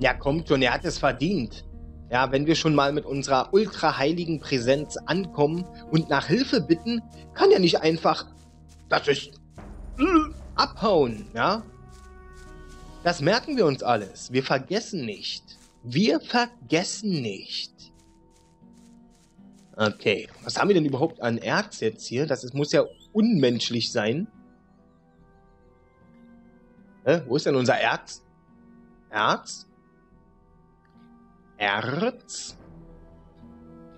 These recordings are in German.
Ja, kommt schon, er hat es verdient. Ja, wenn wir schon mal mit unserer ultraheiligen Präsenz ankommen und nach Hilfe bitten, kann er nicht einfach, das ist, äh, abhauen, ja? Das merken wir uns alles. Wir vergessen nicht. Wir vergessen nicht. Okay, was haben wir denn überhaupt an Erz jetzt hier? Das ist, muss ja unmenschlich sein. Hä? Wo ist denn unser Erz? Erz? Erz?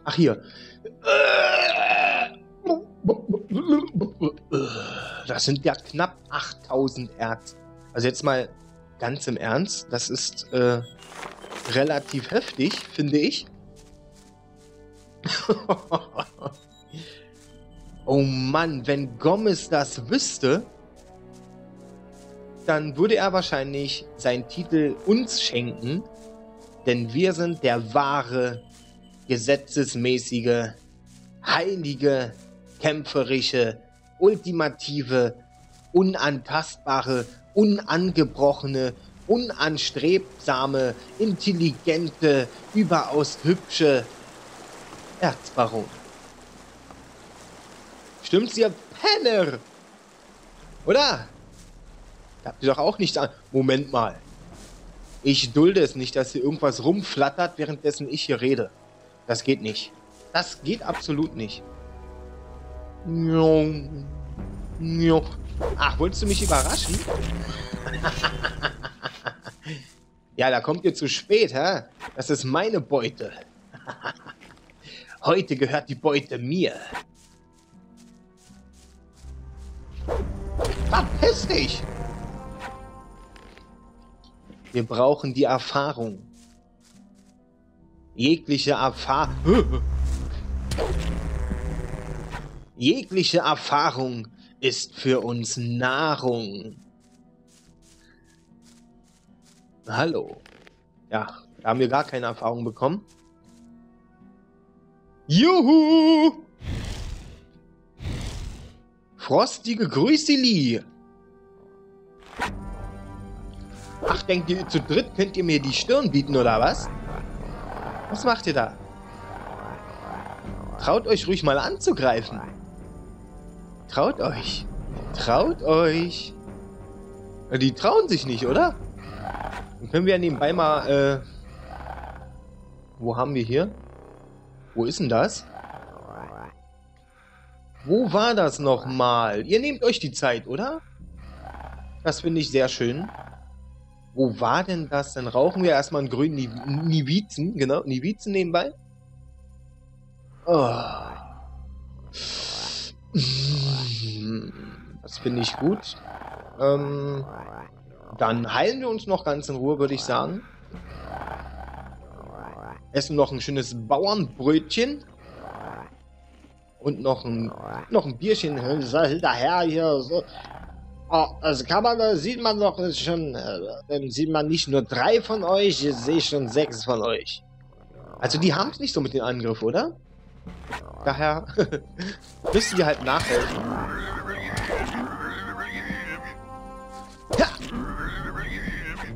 Ach, hier. Das sind ja knapp 8000 Erz. Also jetzt mal ganz im Ernst, das ist äh, relativ heftig, finde ich. oh Mann, wenn Gomez das wüsste, dann würde er wahrscheinlich seinen Titel uns schenken, denn wir sind der wahre, gesetzesmäßige, heilige, kämpferische, ultimative, unantastbare, unangebrochene, unanstrebsame, intelligente, überaus hübsche Erzbaron. Stimmt's, ihr Penner? Oder? Habt ihr doch auch nichts an. Moment mal. Ich dulde es nicht, dass hier irgendwas rumflattert, währenddessen ich hier rede. Das geht nicht. Das geht absolut nicht. Ach, wolltest du mich überraschen? ja, da kommt ihr zu spät, hä? Das ist meine Beute. Heute gehört die Beute mir. Verpiss dich! Wir brauchen die Erfahrung. Jegliche Erfahrung. Jegliche Erfahrung ist für uns Nahrung. Hallo. Ja, da haben wir gar keine Erfahrung bekommen. Juhu! Frostige Grüßeli. Denkt ihr, zu dritt könnt ihr mir die Stirn bieten, oder was? Was macht ihr da? Traut euch ruhig mal anzugreifen. Traut euch. Traut euch. Die trauen sich nicht, oder? Dann können wir ja nebenbei mal, äh... Wo haben wir hier? Wo ist denn das? Wo war das nochmal? Ihr nehmt euch die Zeit, oder? Das finde ich sehr schön. Wo war denn das? Dann rauchen wir erstmal einen grünen Nivizen. Genau, Nivizen nebenbei. Oh. Das finde ich gut. Ähm, dann heilen wir uns noch ganz in Ruhe, würde ich sagen. Essen noch ein schönes Bauernbrötchen. Und noch ein, noch ein Bierchen hinterher hier. So. Oh, also kann man, da sieht man doch schon, äh, sieht man nicht nur drei von euch, ich sehe schon sechs von euch. Also die haben es nicht so mit dem Angriff, oder? Daher müssen wir halt nachhelfen. Ja.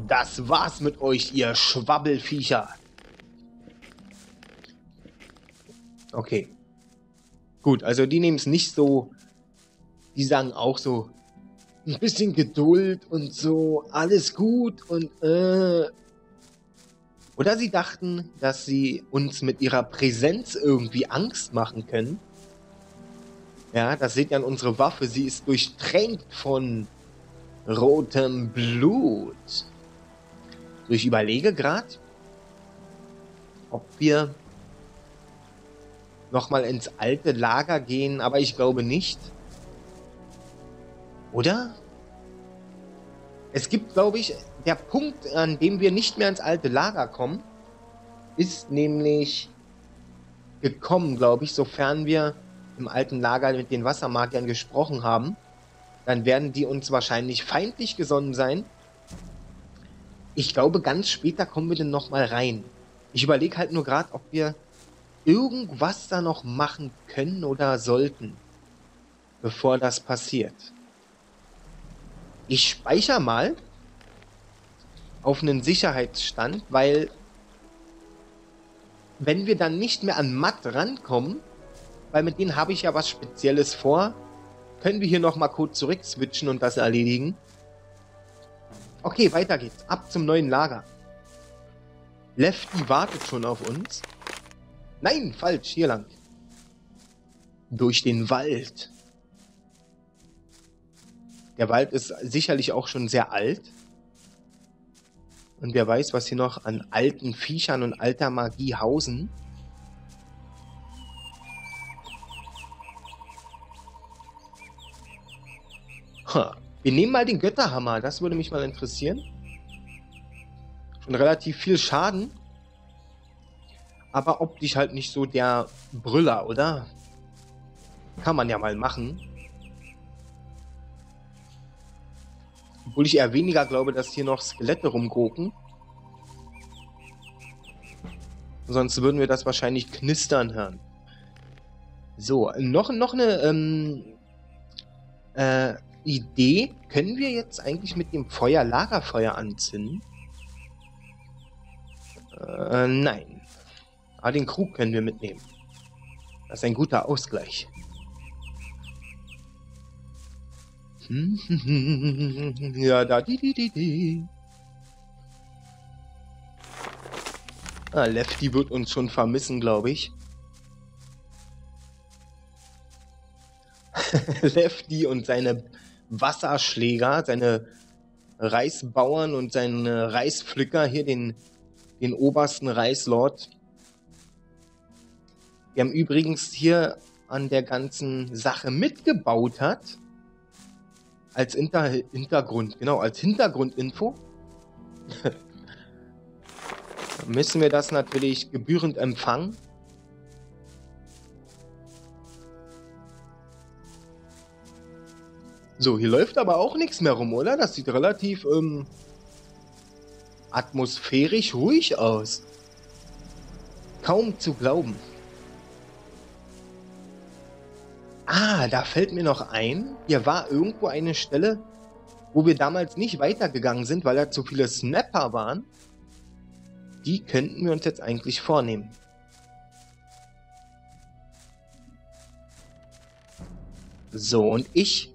Das war's mit euch, ihr Schwabbelviecher. Okay. Gut, also die nehmen es nicht so... Die sagen auch so, ein bisschen Geduld und so, alles gut und äh. Oder sie dachten, dass sie uns mit ihrer Präsenz irgendwie Angst machen können. Ja, das seht ihr an unsere Waffe. Sie ist durchtränkt von rotem Blut. Ich überlege gerade, ob wir nochmal ins alte Lager gehen, aber ich glaube nicht. Oder? Es gibt, glaube ich, der Punkt, an dem wir nicht mehr ins alte Lager kommen, ist nämlich gekommen, glaube ich, sofern wir im alten Lager mit den Wassermagiern gesprochen haben. Dann werden die uns wahrscheinlich feindlich gesonnen sein. Ich glaube, ganz später kommen wir dann nochmal rein. Ich überlege halt nur gerade, ob wir irgendwas da noch machen können oder sollten, bevor das passiert. Ich speichere mal. auf einen Sicherheitsstand, weil wenn wir dann nicht mehr an Matt rankommen, weil mit denen habe ich ja was Spezielles vor, können wir hier nochmal kurz zurück switchen und das erledigen. Okay, weiter geht's. Ab zum neuen Lager. Lefty wartet schon auf uns. Nein, falsch, hier lang. Durch den Wald. Der Wald ist sicherlich auch schon sehr alt. Und wer weiß, was hier noch an alten Viechern und alter Magie hausen. Ha. Wir nehmen mal den Götterhammer, das würde mich mal interessieren. Schon relativ viel Schaden. Aber optisch halt nicht so der Brüller, oder? Kann man ja mal machen. Obwohl ich eher weniger glaube, dass hier noch Skelette rumgucken. Sonst würden wir das wahrscheinlich knistern hören. So, noch, noch eine ähm, äh, Idee. Können wir jetzt eigentlich mit dem Feuer Lagerfeuer anzünden? Äh, nein. Aber den Krug können wir mitnehmen. Das ist ein guter Ausgleich. ja, da, di, di, di, di. Ah, Lefty wird uns schon vermissen, glaube ich. Lefty und seine Wasserschläger, seine Reisbauern und seine Reispflücker hier, den, den obersten Reislord. Der übrigens hier an der ganzen Sache mitgebaut hat. Als Inter Hintergrund, genau, als Hintergrundinfo müssen wir das natürlich gebührend empfangen. So, hier läuft aber auch nichts mehr rum, oder? Das sieht relativ ähm, atmosphärisch ruhig aus. Kaum zu glauben. Ah, da fällt mir noch ein, hier war irgendwo eine Stelle, wo wir damals nicht weitergegangen sind, weil da zu viele Snapper waren. Die könnten wir uns jetzt eigentlich vornehmen. So, und ich...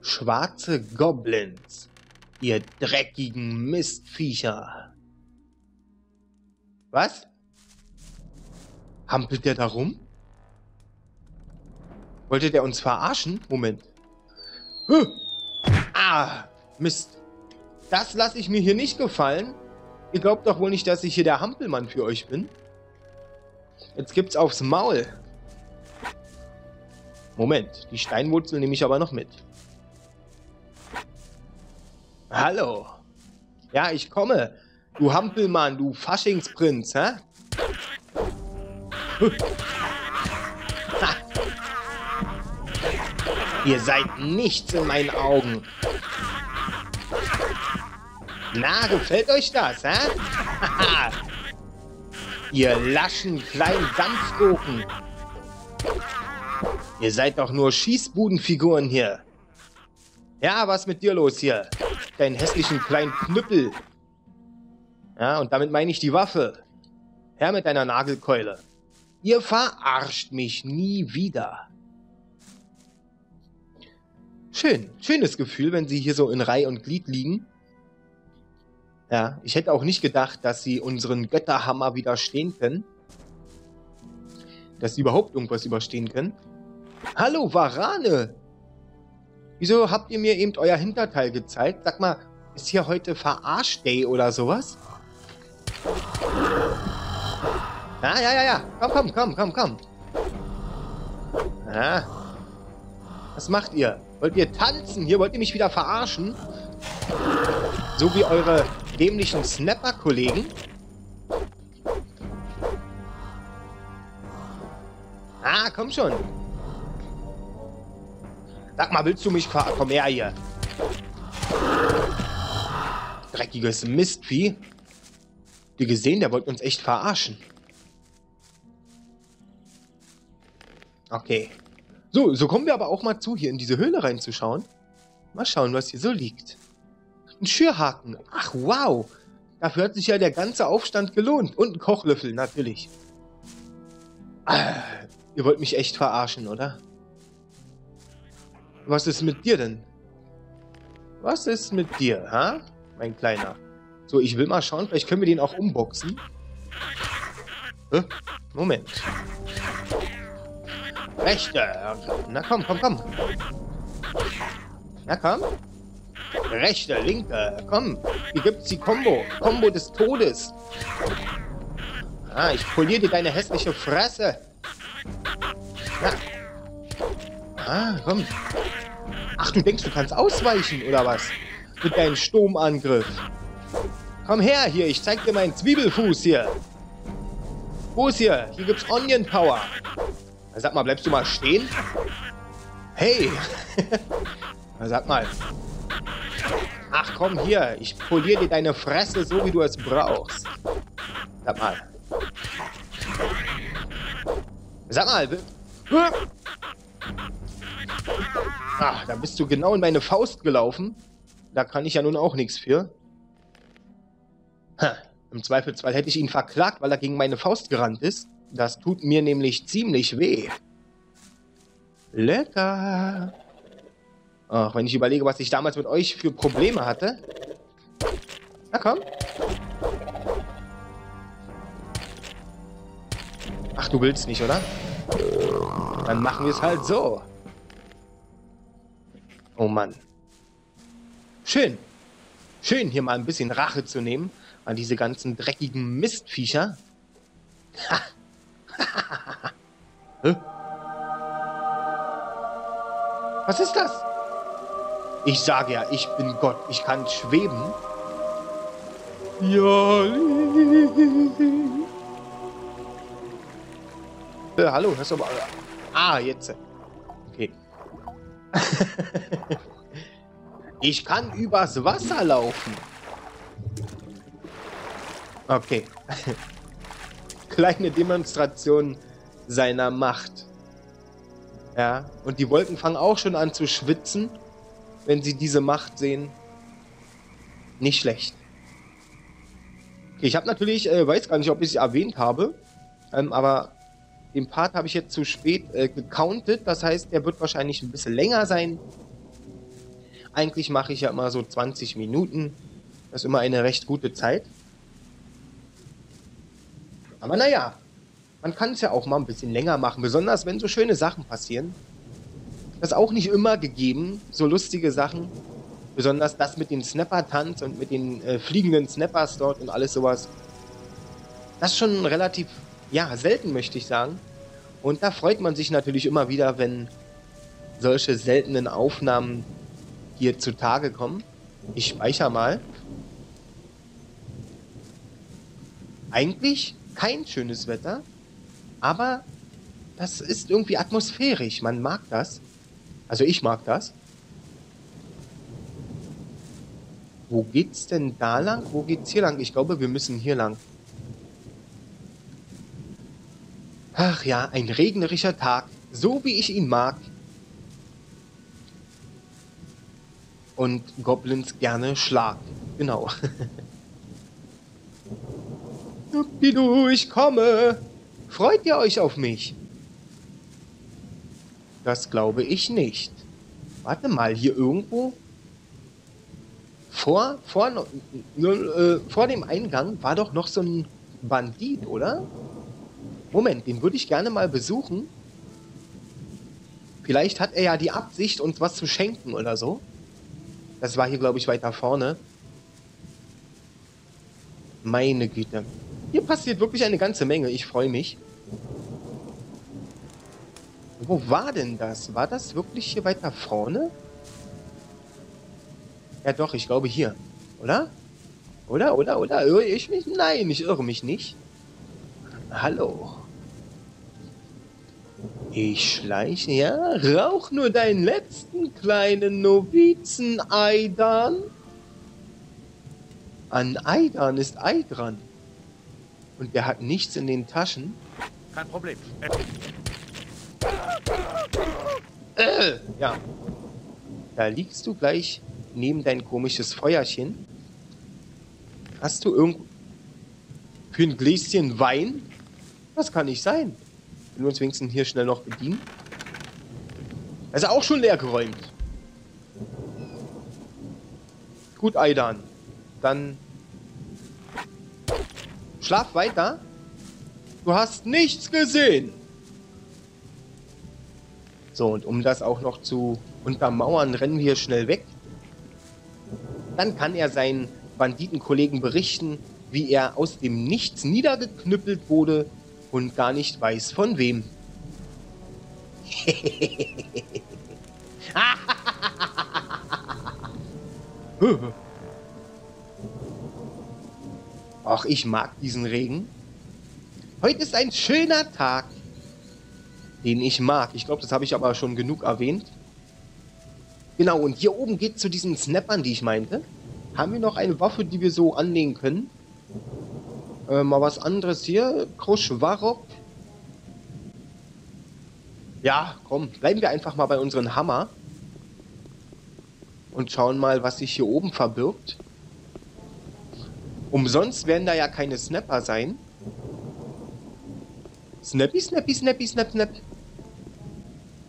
Schwarze Goblins. Ihr dreckigen Mistviecher. Was? Hampelt der da rum? Wollte der uns verarschen? Moment. Huh. Ah, Mist. Das lasse ich mir hier nicht gefallen. Ihr glaubt doch wohl nicht, dass ich hier der Hampelmann für euch bin. Jetzt gibt's aufs Maul. Moment, die Steinwurzel nehme ich aber noch mit. Hallo. Ja, ich komme. Du Hampelmann, du Faschingsprinz, hä? Ihr seid nichts in meinen Augen. Na, gefällt euch das, hä? Ihr laschen kleinen Dampfgurken. Ihr seid doch nur Schießbudenfiguren hier. Ja, was mit dir los hier? Deinen hässlichen kleinen Knüppel. Ja, und damit meine ich die Waffe. Her mit deiner Nagelkeule. Ihr verarscht mich nie wieder. Schön, schönes Gefühl, wenn sie hier so in Reihe und Glied liegen. Ja, ich hätte auch nicht gedacht, dass sie unseren Götterhammer widerstehen können. Dass sie überhaupt irgendwas überstehen können. Hallo, Varane! Wieso habt ihr mir eben euer Hinterteil gezeigt? Sag mal, ist hier heute Verarsch-Day oder sowas? Ah, ja, ja, ja. Komm, komm, komm, komm, komm. Ah. Was macht ihr? Wollt ihr tanzen? Hier wollt ihr mich wieder verarschen? So wie eure dämlichen Snapper-Kollegen? Ah, komm schon. Sag mal, willst du mich ver... Komm her hier. Dreckiges Mistvieh. Die gesehen, der wollte uns echt verarschen. Okay. So, so kommen wir aber auch mal zu, hier in diese Höhle reinzuschauen. Mal schauen, was hier so liegt. Ein Schürhaken. Ach, wow. Dafür hat sich ja der ganze Aufstand gelohnt. Und ein Kochlöffel, natürlich. Ah, ihr wollt mich echt verarschen, oder? Was ist mit dir denn? Was ist mit dir, ha? Mein Kleiner. So, ich will mal schauen, vielleicht können wir den auch umboxen. Moment. Rechte. Na komm, komm, komm. Na komm. Rechte, linke. Komm. Hier gibt's die Combo. Combo des Todes. Ah, ich poliere dir deine hässliche Fresse. Na. Ah, komm. Ach, du denkst, du kannst ausweichen, oder was? Mit deinem Sturmangriff. Komm her, hier, ich zeig dir meinen Zwiebelfuß hier. Fuß hier, hier gibt's Onion Power. Sag mal, bleibst du mal stehen? Hey! Sag mal. Ach komm hier, ich poliere dir deine Fresse so, wie du es brauchst. Sag mal. Sag mal. Ach, da bist du genau in meine Faust gelaufen. Da kann ich ja nun auch nichts für. Ha, Im Zweifelsfall hätte ich ihn verklagt, weil er gegen meine Faust gerannt ist. Das tut mir nämlich ziemlich weh. Lecker. Ach, wenn ich überlege, was ich damals mit euch für Probleme hatte. Na komm. Ach, du willst nicht, oder? Dann machen wir es halt so. Oh Mann. Schön. Schön, hier mal ein bisschen Rache zu nehmen an diese ganzen dreckigen Mistviecher. Ha. Was ist das? Ich sage ja, ich bin Gott. Ich kann schweben. Ja. Äh, hallo, hast du aber. Ah, jetzt. Okay. ich kann übers Wasser laufen. Okay. Kleine Demonstration seiner Macht. Ja, und die Wolken fangen auch schon an zu schwitzen, wenn sie diese Macht sehen. Nicht schlecht. Okay, ich habe natürlich, äh, weiß gar nicht, ob ich es erwähnt habe, ähm, aber den Part habe ich jetzt zu spät äh, gecountet. Das heißt, der wird wahrscheinlich ein bisschen länger sein. Eigentlich mache ich ja immer so 20 Minuten. Das ist immer eine recht gute Zeit. Aber naja, man kann es ja auch mal ein bisschen länger machen, besonders wenn so schöne Sachen passieren. Das ist auch nicht immer gegeben, so lustige Sachen. Besonders das mit dem Snapper-Tanz und mit den äh, fliegenden Snappers dort und alles sowas. Das ist schon relativ, ja, selten, möchte ich sagen. Und da freut man sich natürlich immer wieder, wenn solche seltenen Aufnahmen hier zutage kommen. Ich speichere mal. Eigentlich kein schönes Wetter, aber das ist irgendwie atmosphärisch. Man mag das. Also ich mag das. Wo geht's denn da lang? Wo geht's hier lang? Ich glaube, wir müssen hier lang. Ach ja, ein regnerischer Tag, so wie ich ihn mag. Und Goblins gerne Schlag. Genau. Dupidu, ich komme. Freut ihr euch auf mich? Das glaube ich nicht. Warte mal, hier irgendwo? Vor, vor, äh, vor dem Eingang war doch noch so ein Bandit, oder? Moment, den würde ich gerne mal besuchen. Vielleicht hat er ja die Absicht, uns was zu schenken oder so. Das war hier, glaube ich, weiter vorne. Meine Güte. Hier passiert wirklich eine ganze Menge. Ich freue mich. Wo war denn das? War das wirklich hier weiter vorne? Ja doch, ich glaube hier. Oder? Oder, oder, oder? Irre ich mich? Nein, ich irre mich nicht. Hallo. Ich schleiche, ja? Rauch nur deinen letzten kleinen Novizen, Eidan. An Eidan ist Ei dran. Und der hat nichts in den Taschen. Kein Problem. Äh, ja. Da liegst du gleich neben dein komisches Feuerchen. Hast du irgendwo... Für ein Gläschen Wein? Das kann nicht sein. Wenn wir uns wenigstens hier schnell noch bedienen. Also auch schon leer geräumt. Gut, Aidan. Dann schlaf weiter. Du hast nichts gesehen. So, und um das auch noch zu untermauern, rennen wir schnell weg. Dann kann er seinen Banditenkollegen berichten, wie er aus dem Nichts niedergeknüppelt wurde und gar nicht weiß von wem. Ach, ich mag diesen Regen. Heute ist ein schöner Tag, den ich mag. Ich glaube, das habe ich aber schon genug erwähnt. Genau, und hier oben geht zu diesen Snappern, die ich meinte. Haben wir noch eine Waffe, die wir so anlegen können? Äh, mal was anderes hier. Kruschwarok. Ja, komm, bleiben wir einfach mal bei unserem Hammer. Und schauen mal, was sich hier oben verbirgt. Umsonst werden da ja keine Snapper sein. Snappy, snappy, snappy, snap, snap.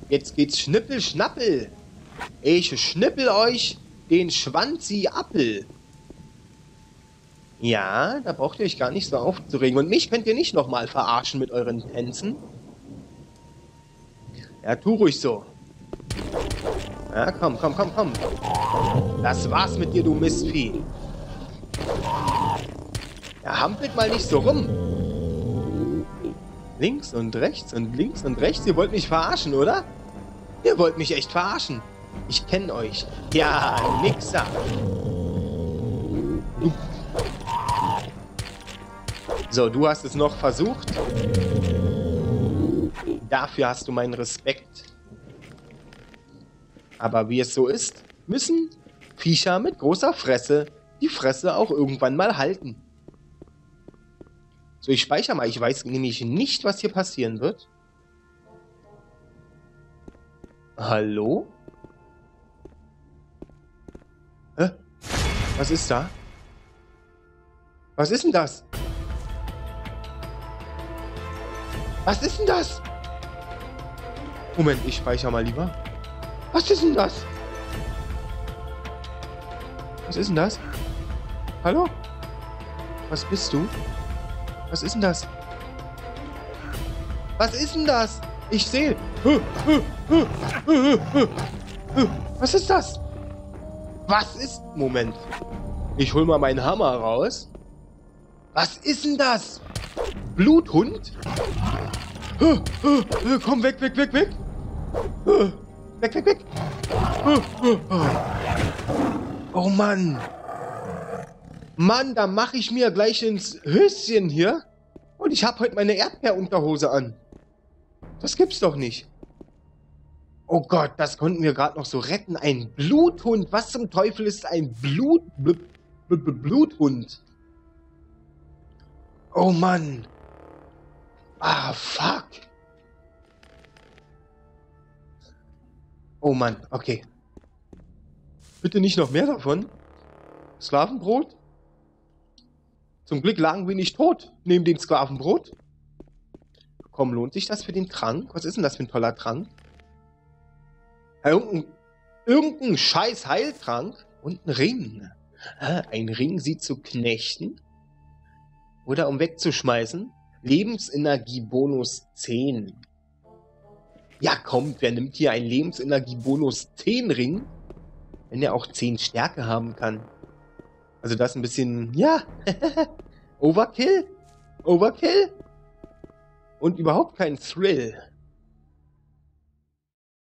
Jetzt geht's schnippel, schnappel. Ich schnippel euch den Schwanzi Appel. Ja, da braucht ihr euch gar nicht so aufzuregen. Und mich könnt ihr nicht nochmal verarschen mit euren Tänzen. Ja, tu ruhig so. Ja, komm, komm, komm, komm. Das war's mit dir, du Mistvieh. Ja, hampelt mal nicht so rum. Links und rechts und links und rechts. Ihr wollt mich verarschen, oder? Ihr wollt mich echt verarschen. Ich kenne euch. Ja, Nixer. So, du hast es noch versucht. Dafür hast du meinen Respekt. Aber wie es so ist, müssen Viecher mit großer Fresse die Fresse auch irgendwann mal halten. So, ich speichere mal. Ich weiß nämlich nicht, was hier passieren wird. Hallo? Hä? Was ist da? Was ist denn das? Was ist denn das? Moment, ich speichere mal lieber. Was ist denn das? Was ist denn das? Hallo? Was bist du? Was ist denn das? Was ist denn das? Ich sehe. Was ist das? Was ist... Moment. Ich hol mal meinen Hammer raus. Was ist denn das? Bluthund? Komm, weg, weg, weg, weg. Weg, weg, weg. Oh Mann. Mann, da mache ich mir gleich ins Höschen hier. Und ich habe heute meine Erdbeerunterhose an. Das gibt's doch nicht. Oh Gott, das konnten wir gerade noch so retten. Ein Bluthund. Was zum Teufel ist ein Blut... Bl Bl Bl Bluthund? Oh Mann. Ah, fuck. Oh Mann, okay. Bitte nicht noch mehr davon. Sklavenbrot? Zum Glück lagen wir nicht tot neben dem Sklavenbrot. Komm, lohnt sich das für den Trank? Was ist denn das für ein toller Trank? Irgendein, irgendein scheiß Heiltrank und ein Ring. Ein Ring sie zu knechten oder um wegzuschmeißen. Lebensenergiebonus 10. Ja, kommt, wer nimmt hier einen Lebensenergiebonus 10 Ring, wenn er auch 10 Stärke haben kann? Also das ein bisschen, ja, Overkill? Overkill? Und überhaupt kein Thrill.